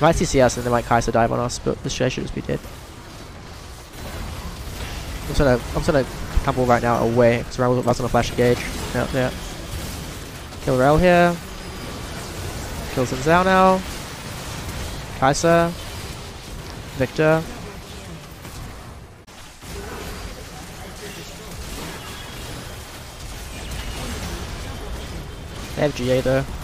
Might us, and they might Kai'Sa dive on us, but this should just be dead. I'm gonna I'm just gonna tumble right now away because Rell was on a flash engage. Yeah, yeah. Kill Rell here. Kill Xin Zhao now. Kai'Sa. Viktor. They have GA though.